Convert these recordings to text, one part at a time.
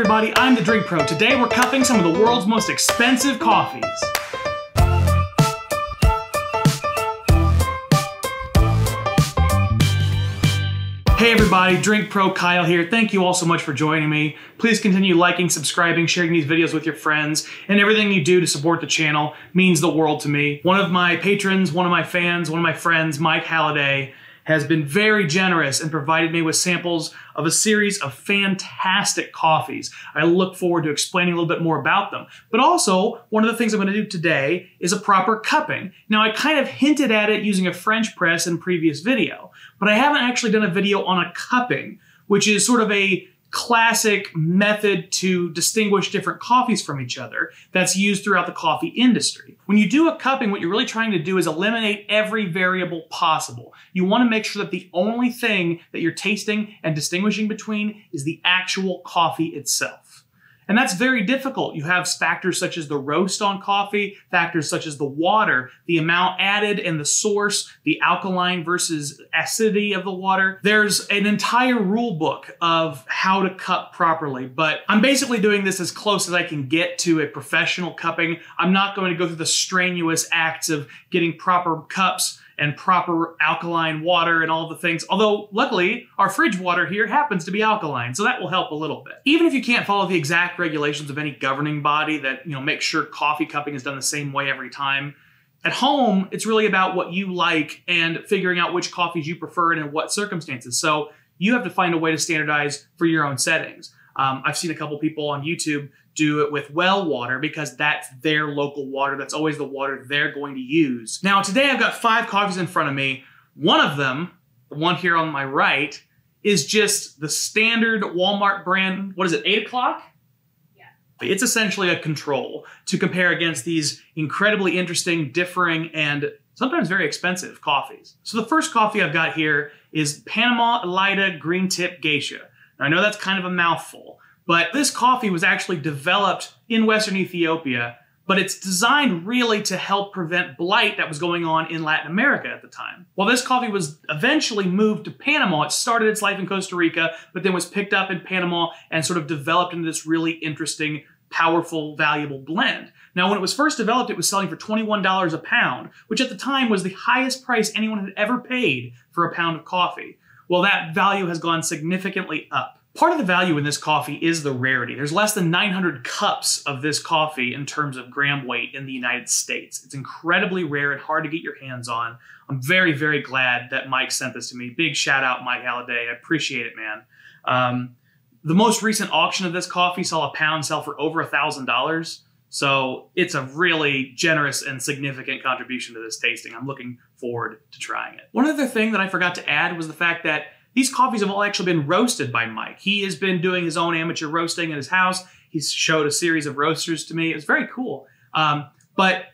everybody, I'm the Drink Pro. Today we're cupping some of the world's most expensive coffees. Hey everybody, Drink Pro Kyle here. Thank you all so much for joining me. Please continue liking, subscribing, sharing these videos with your friends, and everything you do to support the channel means the world to me. One of my patrons, one of my fans, one of my friends, Mike Halliday, has been very generous and provided me with samples of a series of fantastic coffees. I look forward to explaining a little bit more about them. But also, one of the things I'm going to do today is a proper cupping. Now, I kind of hinted at it using a French press in a previous video, but I haven't actually done a video on a cupping, which is sort of a classic method to distinguish different coffees from each other that's used throughout the coffee industry. When you do a cupping, what you're really trying to do is eliminate every variable possible. You want to make sure that the only thing that you're tasting and distinguishing between is the actual coffee itself. And that's very difficult. You have factors such as the roast on coffee, factors such as the water, the amount added and the source, the alkaline versus acidity of the water. There's an entire rule book of how to cup properly, but I'm basically doing this as close as I can get to a professional cupping. I'm not going to go through the strenuous acts of getting proper cups and proper alkaline water and all the things. Although, luckily, our fridge water here happens to be alkaline, so that will help a little bit. Even if you can't follow the exact regulations of any governing body that, you know, make sure coffee cupping is done the same way every time, at home, it's really about what you like and figuring out which coffees you prefer and in what circumstances. So you have to find a way to standardize for your own settings. Um, I've seen a couple people on YouTube do it with well water because that's their local water. That's always the water they're going to use. Now, today I've got five coffees in front of me. One of them, the one here on my right, is just the standard Walmart brand. What is it, 8 o'clock? Yeah. It's essentially a control to compare against these incredibly interesting, differing, and sometimes very expensive coffees. So the first coffee I've got here is Panama Elida Green Tip Geisha. I know that's kind of a mouthful, but this coffee was actually developed in Western Ethiopia, but it's designed really to help prevent blight that was going on in Latin America at the time. While this coffee was eventually moved to Panama, it started its life in Costa Rica, but then was picked up in Panama and sort of developed into this really interesting powerful, valuable blend. Now, when it was first developed, it was selling for $21 a pound, which at the time was the highest price anyone had ever paid for a pound of coffee. Well, that value has gone significantly up. Part of the value in this coffee is the rarity. There's less than 900 cups of this coffee in terms of gram weight in the United States. It's incredibly rare and hard to get your hands on. I'm very, very glad that Mike sent this to me. Big shout out, Mike Halliday. I appreciate it, man. Um, the most recent auction of this coffee saw a pound sell for over a $1,000. So it's a really generous and significant contribution to this tasting. I'm looking forward to trying it. One other thing that I forgot to add was the fact that these coffees have all actually been roasted by Mike. He has been doing his own amateur roasting in his house. He's showed a series of roasters to me. It was very cool. Um, but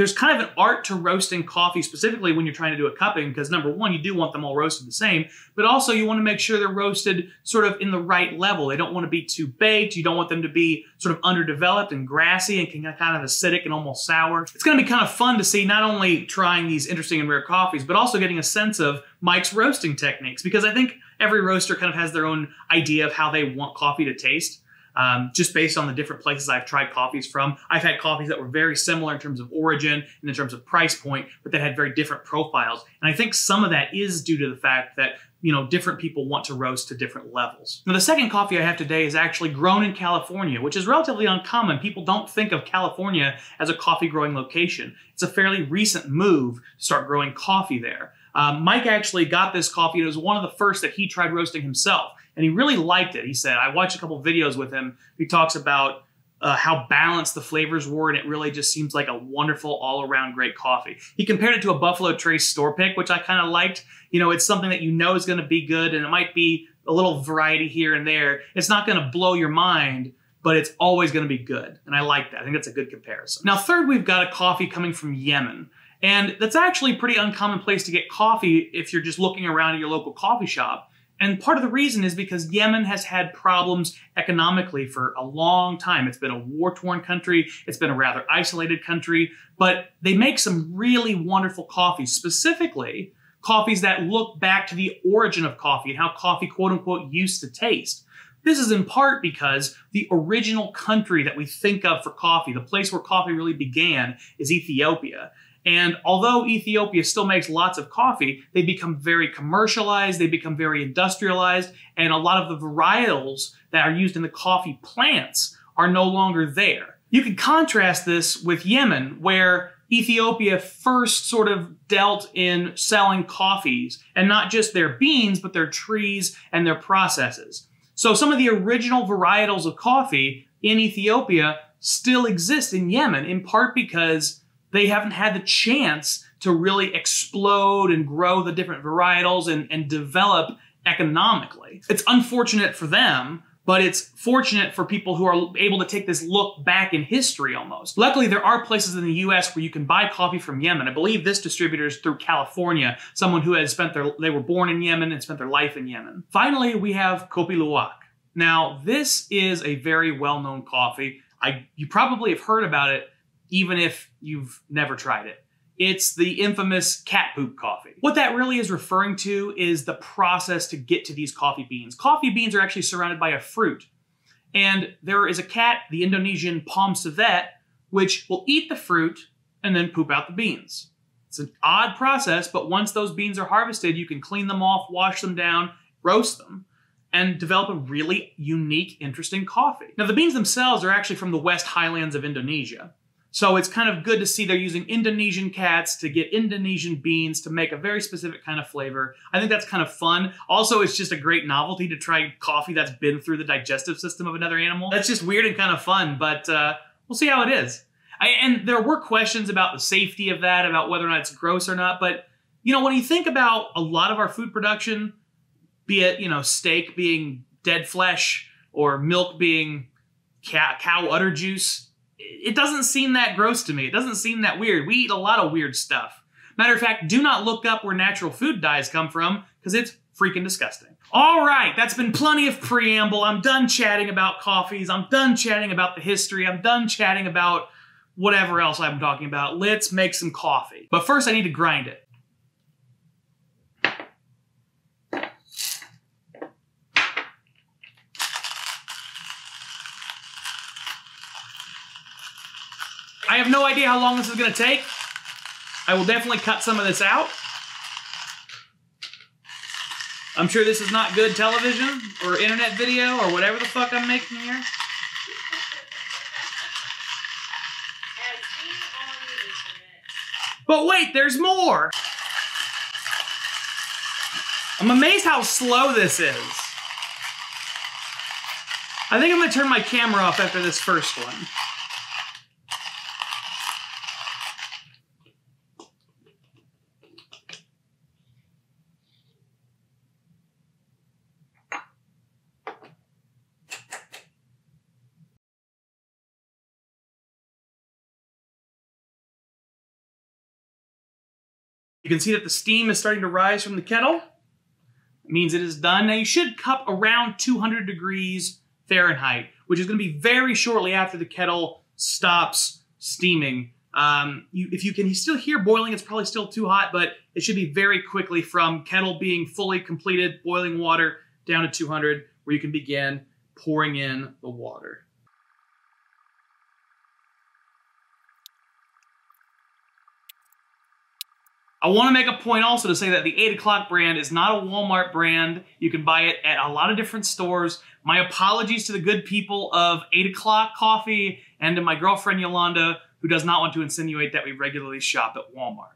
there's kind of an art to roasting coffee, specifically when you're trying to do a cupping, because number one, you do want them all roasted the same, but also you want to make sure they're roasted sort of in the right level. They don't want to be too baked. You don't want them to be sort of underdeveloped and grassy and kind of acidic and almost sour. It's going to be kind of fun to see not only trying these interesting and rare coffees, but also getting a sense of Mike's roasting techniques, because I think every roaster kind of has their own idea of how they want coffee to taste um, just based on the different places I've tried coffees from. I've had coffees that were very similar in terms of origin and in terms of price point, but that had very different profiles. And I think some of that is due to the fact that you know, different people want to roast to different levels. Now, the second coffee I have today is actually grown in California, which is relatively uncommon. People don't think of California as a coffee growing location. It's a fairly recent move to start growing coffee there. Um, Mike actually got this coffee. It was one of the first that he tried roasting himself and he really liked it. He said, I watched a couple videos with him. He talks about uh, how balanced the flavors were, and it really just seems like a wonderful all around great coffee. He compared it to a Buffalo Trace store pick, which I kind of liked. You know, it's something that you know is going to be good, and it might be a little variety here and there. It's not going to blow your mind, but it's always going to be good. And I like that. I think that's a good comparison. Now, third, we've got a coffee coming from Yemen. And that's actually a pretty uncommon place to get coffee if you're just looking around at your local coffee shop. And part of the reason is because Yemen has had problems economically for a long time. It's been a war torn country, it's been a rather isolated country, but they make some really wonderful coffees, specifically coffees that look back to the origin of coffee and how coffee, quote unquote, used to taste. This is in part because the original country that we think of for coffee, the place where coffee really began, is Ethiopia. And although Ethiopia still makes lots of coffee, they become very commercialized, they become very industrialized, and a lot of the varietals that are used in the coffee plants are no longer there. You can contrast this with Yemen, where Ethiopia first sort of dealt in selling coffees, and not just their beans, but their trees and their processes. So some of the original varietals of coffee in Ethiopia still exist in Yemen, in part because they haven't had the chance to really explode and grow the different varietals and, and develop economically. It's unfortunate for them, but it's fortunate for people who are able to take this look back in history almost. Luckily, there are places in the US where you can buy coffee from Yemen. I believe this distributor is through California, someone who has spent their, they were born in Yemen and spent their life in Yemen. Finally, we have Kopi Luwak. Now, this is a very well-known coffee. I, you probably have heard about it even if you've never tried it. It's the infamous cat poop coffee. What that really is referring to is the process to get to these coffee beans. Coffee beans are actually surrounded by a fruit. And there is a cat, the Indonesian palm civet, which will eat the fruit and then poop out the beans. It's an odd process, but once those beans are harvested, you can clean them off, wash them down, roast them, and develop a really unique, interesting coffee. Now, the beans themselves are actually from the West Highlands of Indonesia. So it's kind of good to see they're using Indonesian cats to get Indonesian beans to make a very specific kind of flavor. I think that's kind of fun. Also, it's just a great novelty to try coffee that's been through the digestive system of another animal. That's just weird and kind of fun, but uh, we'll see how it is. I, and there were questions about the safety of that, about whether or not it's gross or not. But, you know, when you think about a lot of our food production, be it, you know, steak being dead flesh or milk being cow, cow udder juice, it doesn't seem that gross to me. It doesn't seem that weird. We eat a lot of weird stuff. Matter of fact, do not look up where natural food dyes come from because it's freaking disgusting. All right, that's been plenty of preamble. I'm done chatting about coffees. I'm done chatting about the history. I'm done chatting about whatever else I'm talking about. Let's make some coffee. But first, I need to grind it. Have no idea how long this is going to take. I will definitely cut some of this out. I'm sure this is not good television or internet video or whatever the fuck I'm making here. But wait, there's more. I'm amazed how slow this is. I think I'm gonna turn my camera off after this first one. You can see that the steam is starting to rise from the kettle. It means it is done. Now you should cup around 200 degrees Fahrenheit, which is going to be very shortly after the kettle stops steaming. Um, you, if you can still hear boiling, it's probably still too hot, but it should be very quickly from kettle being fully completed, boiling water down to 200, where you can begin pouring in the water. I want to make a point also to say that the 8 o'clock brand is not a Walmart brand. You can buy it at a lot of different stores. My apologies to the good people of 8 o'clock coffee and to my girlfriend Yolanda, who does not want to insinuate that we regularly shop at Walmart.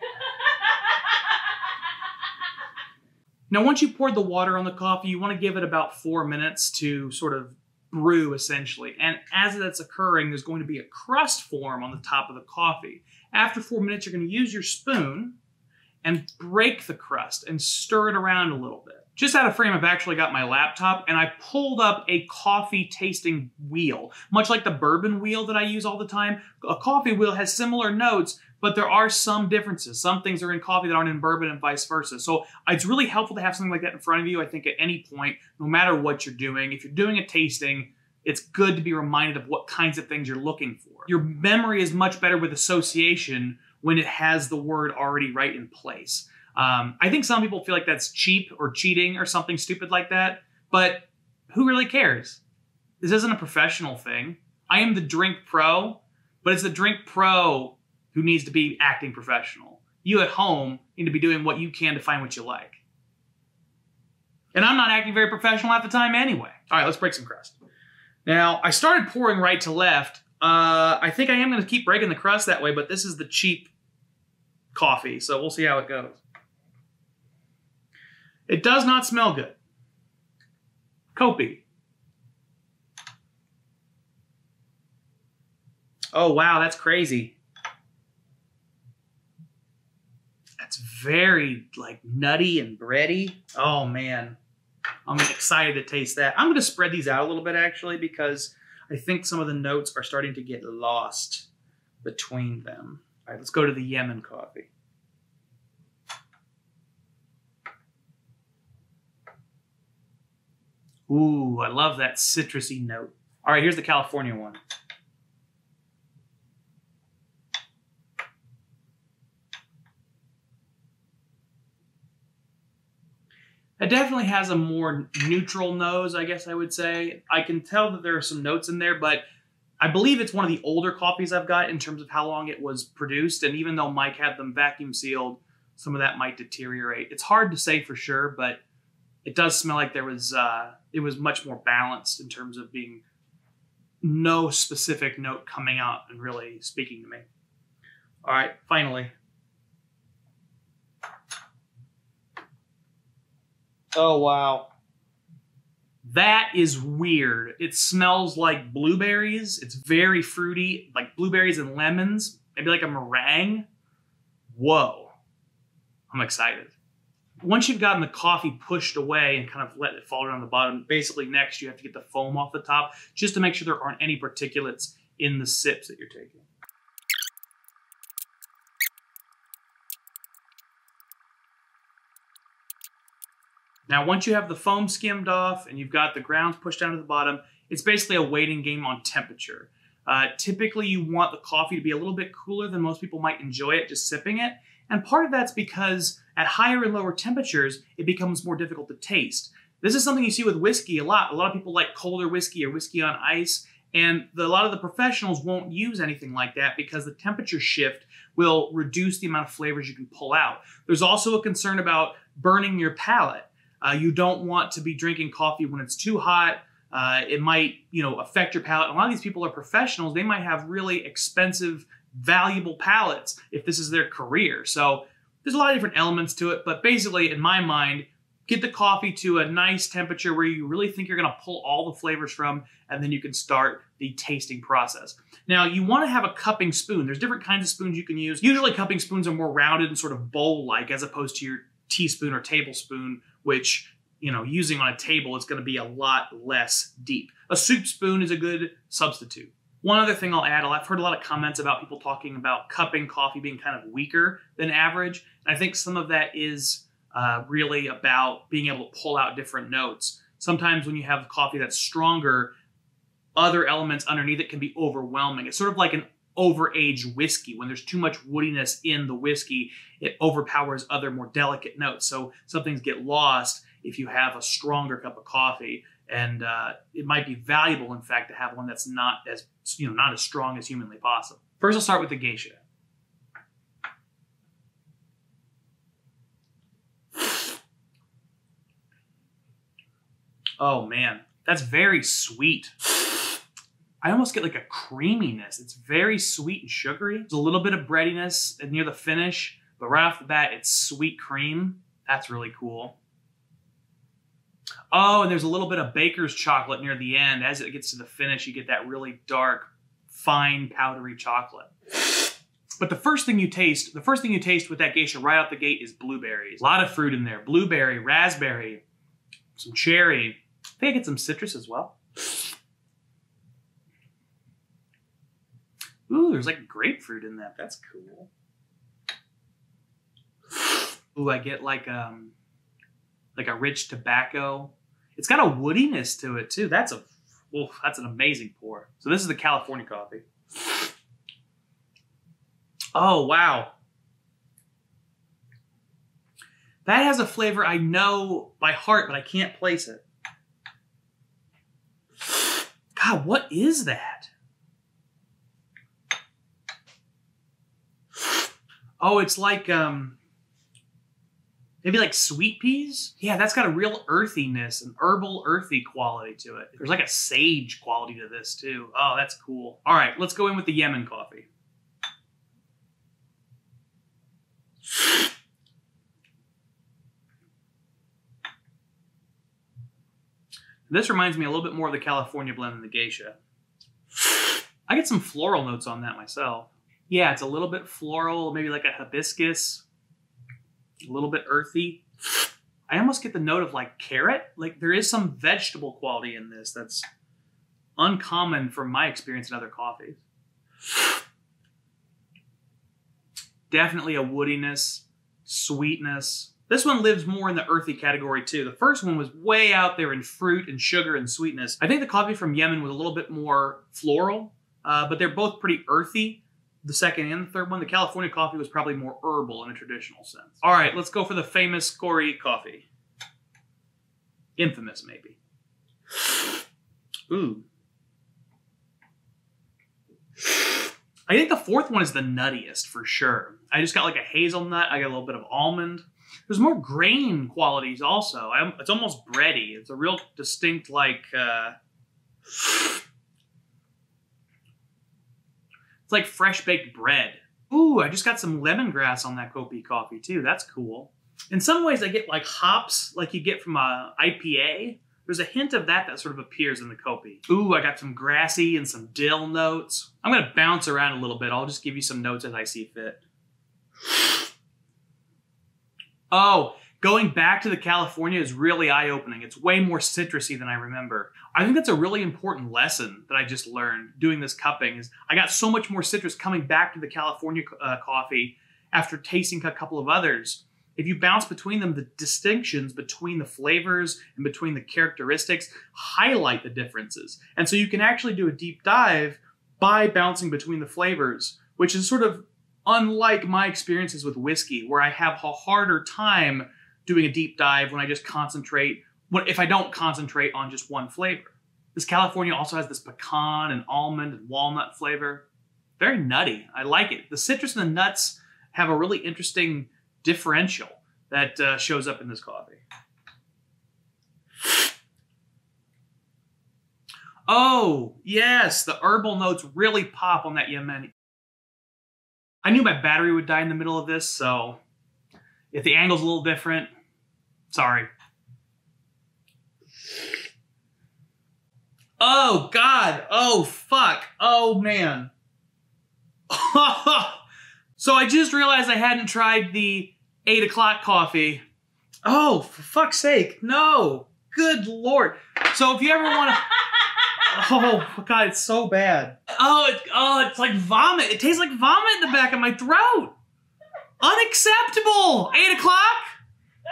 now, once you poured the water on the coffee, you want to give it about four minutes to sort of brew essentially. And as that's occurring, there's going to be a crust form on the top of the coffee. After four minutes, you're going to use your spoon and break the crust and stir it around a little bit. Just out of frame, I've actually got my laptop and I pulled up a coffee tasting wheel. Much like the bourbon wheel that I use all the time, a coffee wheel has similar notes, but there are some differences. Some things are in coffee that aren't in bourbon and vice versa. So it's really helpful to have something like that in front of you, I think, at any point, no matter what you're doing. If you're doing a tasting, it's good to be reminded of what kinds of things you're looking for. Your memory is much better with association when it has the word already right in place. Um, I think some people feel like that's cheap or cheating or something stupid like that, but who really cares? This isn't a professional thing. I am the drink pro, but it's the drink pro who needs to be acting professional. You at home need to be doing what you can to find what you like. And I'm not acting very professional at the time anyway. All right, let's break some crust. Now, I started pouring right to left. Uh, I think I am going to keep breaking the crust that way, but this is the cheap coffee, so we'll see how it goes. It does not smell good. Kopi. Oh, wow, that's crazy. That's very, like, nutty and bready. Oh, man. I'm excited to taste that. I'm going to spread these out a little bit, actually, because I think some of the notes are starting to get lost between them. All right, let's go to the Yemen coffee. Ooh, I love that citrusy note. All right, here's the California one. It definitely has a more neutral nose, I guess I would say. I can tell that there are some notes in there, but I believe it's one of the older copies I've got in terms of how long it was produced. And even though Mike had them vacuum sealed, some of that might deteriorate. It's hard to say for sure, but it does smell like there was uh, it was much more balanced in terms of being no specific note coming out and really speaking to me. All right, finally. Oh, wow. That is weird. It smells like blueberries. It's very fruity, like blueberries and lemons, maybe like a meringue. Whoa. I'm excited. Once you've gotten the coffee pushed away and kind of let it fall down the bottom, basically next you have to get the foam off the top just to make sure there aren't any particulates in the sips that you're taking. Now, once you have the foam skimmed off and you've got the grounds pushed down to the bottom, it's basically a waiting game on temperature. Uh, typically, you want the coffee to be a little bit cooler than most people might enjoy it just sipping it. And part of that's because at higher and lower temperatures, it becomes more difficult to taste. This is something you see with whiskey a lot. A lot of people like colder whiskey or whiskey on ice, and the, a lot of the professionals won't use anything like that because the temperature shift will reduce the amount of flavors you can pull out. There's also a concern about burning your palate. Uh, you don't want to be drinking coffee when it's too hot. Uh, it might, you know, affect your palate. A lot of these people are professionals. They might have really expensive, valuable palates if this is their career. So there's a lot of different elements to it. But basically, in my mind, get the coffee to a nice temperature where you really think you're going to pull all the flavors from, and then you can start the tasting process. Now, you want to have a cupping spoon. There's different kinds of spoons you can use. Usually, cupping spoons are more rounded and sort of bowl-like as opposed to your teaspoon or tablespoon, which you know, using on a table, it's going to be a lot less deep. A soup spoon is a good substitute. One other thing I'll add, I've heard a lot of comments about people talking about cupping coffee being kind of weaker than average. And I think some of that is uh, really about being able to pull out different notes. Sometimes when you have coffee that's stronger, other elements underneath it can be overwhelming. It's sort of like an overaged whiskey. When there's too much woodiness in the whiskey, it overpowers other more delicate notes. So some things get lost if you have a stronger cup of coffee. And uh, it might be valuable, in fact, to have one that's not as you know not as strong as humanly possible. First, I'll start with the geisha. Oh man, that's very sweet. I almost get like a creaminess. It's very sweet and sugary. There's a little bit of breadiness near the finish, but right off the bat, it's sweet cream. That's really cool. Oh, and there's a little bit of baker's chocolate near the end. As it gets to the finish, you get that really dark, fine, powdery chocolate. But the first thing you taste, the first thing you taste with that geisha right out the gate is blueberries. A lot of fruit in there. Blueberry, raspberry, some cherry. I think I get some citrus as well. Ooh, there's like grapefruit in that. That's cool. Ooh, I get like um like a rich tobacco. It's got a woodiness to it too. That's a ooh, that's an amazing pour. So this is the California coffee. Oh wow. That has a flavor I know by heart, but I can't place it. God, what is that? Oh, it's like um maybe like sweet peas. Yeah, that's got a real earthiness, an herbal earthy quality to it. There's like a sage quality to this too. Oh, that's cool. All right, let's go in with the Yemen coffee. This reminds me a little bit more of the California blend than the geisha. I get some floral notes on that myself. Yeah, it's a little bit floral, maybe like a hibiscus, a little bit earthy. I almost get the note of like carrot. Like there is some vegetable quality in this that's uncommon from my experience in other coffees. Definitely a woodiness, sweetness, this one lives more in the earthy category too. The first one was way out there in fruit and sugar and sweetness. I think the coffee from Yemen was a little bit more floral, uh, but they're both pretty earthy. The second and the third one, the California coffee was probably more herbal in a traditional sense. All right, let's go for the famous Kopi coffee. Infamous, maybe. Ooh. I think the fourth one is the nuttiest for sure. I just got like a hazelnut. I got a little bit of almond. There's more grain qualities also. I, it's almost bready. It's a real distinct like. Uh, it's like fresh baked bread. Ooh, I just got some lemongrass on that Kopi coffee too. That's cool. In some ways, I get like hops, like you get from a IPA. There's a hint of that that sort of appears in the Kopi. Ooh, I got some grassy and some dill notes. I'm gonna bounce around a little bit. I'll just give you some notes as I see fit. Oh, going back to the California is really eye opening. It's way more citrusy than I remember. I think that's a really important lesson that I just learned doing this cupping. Is I got so much more citrus coming back to the California uh, coffee after tasting a couple of others. If you bounce between them, the distinctions between the flavors and between the characteristics highlight the differences. And so you can actually do a deep dive by bouncing between the flavors, which is sort of unlike my experiences with whiskey, where I have a harder time doing a deep dive when I just concentrate, what if I don't concentrate on just one flavor. This California also has this pecan and almond and walnut flavor. Very nutty. I like it. The citrus and the nuts have a really interesting differential that uh, shows up in this coffee. Oh, yes, the herbal notes really pop on that Yemeni. I knew my battery would die in the middle of this, so if the angle's a little different, sorry. Oh, God. Oh, fuck. Oh, man. so I just realized I hadn't tried the 8 o'clock coffee. Oh, for fuck's sake. No. Good Lord. So if you ever want to... Oh god, it's so bad. Oh, it, oh, it's like vomit. It tastes like vomit in the back of my throat. Unacceptable. Eight o'clock.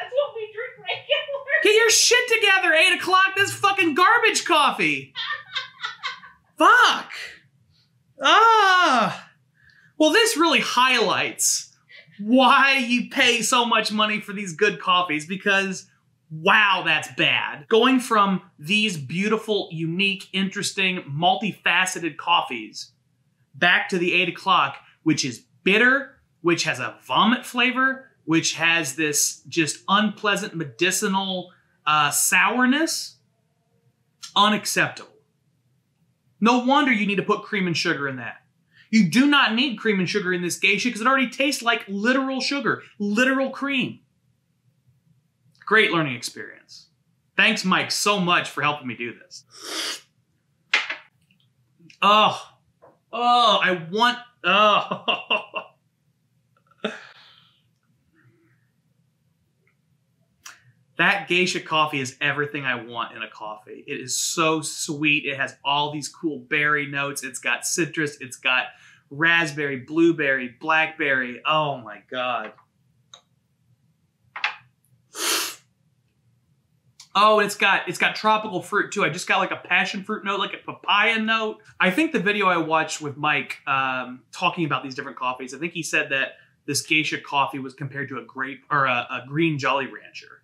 That's what we drink regular. Get your shit together. Eight o'clock. This fucking garbage coffee. Fuck. Ah. Well, this really highlights why you pay so much money for these good coffees because wow, that's bad. Going from these beautiful, unique, interesting, multifaceted coffees back to the eight o'clock, which is bitter, which has a vomit flavor, which has this just unpleasant medicinal uh, sourness, unacceptable. No wonder you need to put cream and sugar in that. You do not need cream and sugar in this geisha because it already tastes like literal sugar, literal cream. Great learning experience. Thanks, Mike, so much for helping me do this. Oh, oh, I want, oh. that geisha coffee is everything I want in a coffee. It is so sweet. It has all these cool berry notes. It's got citrus. It's got raspberry, blueberry, blackberry. Oh my God. Oh, it's got it's got tropical fruit too. I just got like a passion fruit note, like a papaya note. I think the video I watched with Mike um, talking about these different coffees, I think he said that this geisha coffee was compared to a grape or a, a green Jolly Rancher.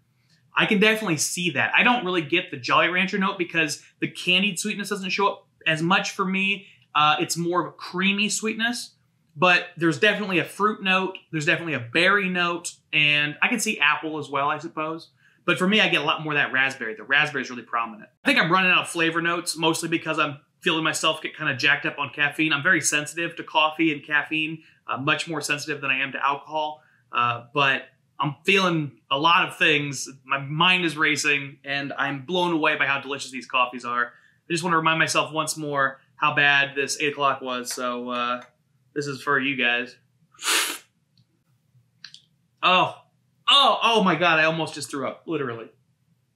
I can definitely see that. I don't really get the Jolly Rancher note because the candied sweetness doesn't show up as much for me. Uh, it's more of a creamy sweetness, but there's definitely a fruit note. There's definitely a berry note, and I can see apple as well, I suppose. But for me, I get a lot more of that raspberry. The raspberry is really prominent. I think I'm running out of flavor notes, mostly because I'm feeling myself get kind of jacked up on caffeine. I'm very sensitive to coffee and caffeine, uh, much more sensitive than I am to alcohol. Uh, but I'm feeling a lot of things. My mind is racing, and I'm blown away by how delicious these coffees are. I just want to remind myself once more how bad this 8 o'clock was. So uh, this is for you guys. Oh, oh, oh my God, I almost just threw up, literally.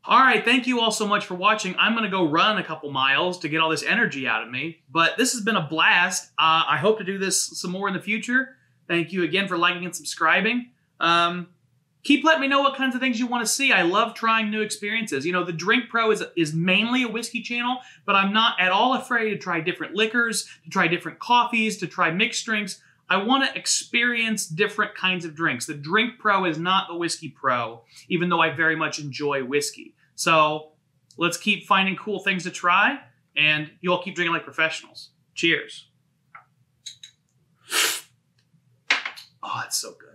All right, thank you all so much for watching. I'm going to go run a couple miles to get all this energy out of me. But this has been a blast. Uh, I hope to do this some more in the future. Thank you again for liking and subscribing. Um, keep letting me know what kinds of things you want to see. I love trying new experiences. You know, the Drink Pro is, is mainly a whiskey channel, but I'm not at all afraid to try different liquors, to try different coffees, to try mixed drinks. I want to experience different kinds of drinks. The Drink Pro is not the Whiskey Pro, even though I very much enjoy whiskey. So let's keep finding cool things to try, and you all keep drinking like professionals. Cheers. Oh, it's so good.